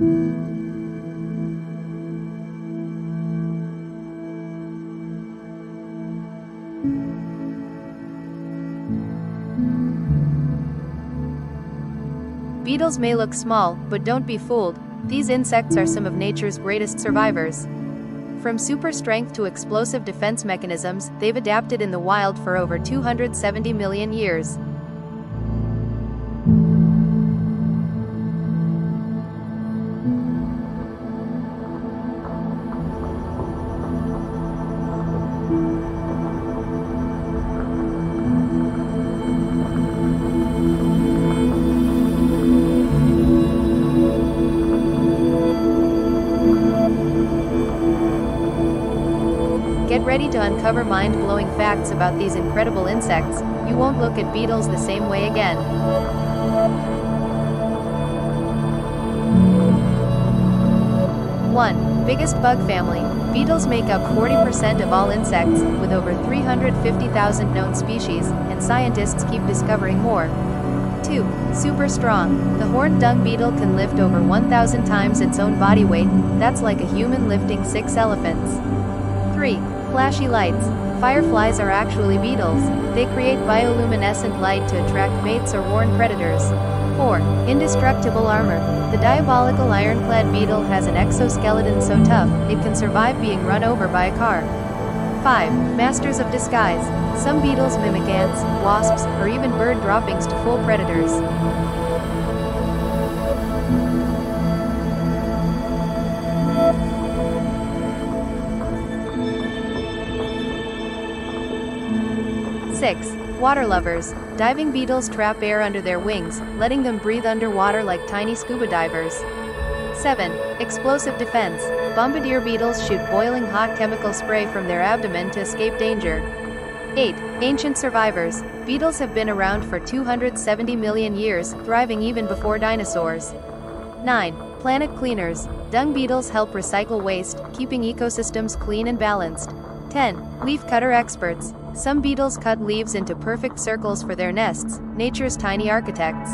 Beetles may look small, but don't be fooled, these insects are some of nature's greatest survivors. From super strength to explosive defense mechanisms, they've adapted in the wild for over 270 million years. Get ready to uncover mind-blowing facts about these incredible insects, you won't look at beetles the same way again. One, biggest bug family. Beetles make up 40% of all insects, with over 350,000 known species, and scientists keep discovering more. 2. Super strong. The horned dung beetle can lift over 1,000 times its own body weight, that's like a human lifting 6 elephants. 3. Flashy lights. Fireflies are actually beetles. They create bioluminescent light to attract mates or warn predators. 4. Indestructible armor. The diabolical ironclad beetle has an exoskeleton so tough, it can survive being run over by a car. 5. Masters of disguise. Some beetles mimic ants, wasps, or even bird droppings to fool predators. Six. Water lovers. Diving beetles trap air under their wings, letting them breathe underwater like tiny scuba divers. 7. Explosive defense. Bombardier beetles shoot boiling hot chemical spray from their abdomen to escape danger. 8. Ancient survivors. Beetles have been around for 270 million years, thriving even before dinosaurs. 9. Planet cleaners. Dung beetles help recycle waste, keeping ecosystems clean and balanced. 10. Leaf cutter experts. Some beetles cut leaves into perfect circles for their nests, nature's tiny architects.